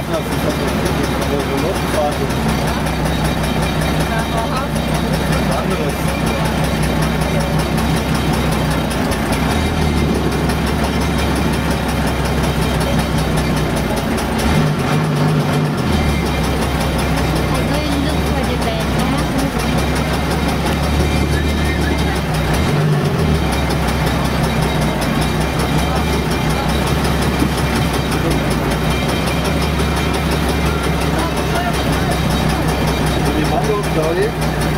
fato, não, vocês estão um outro fato. solid.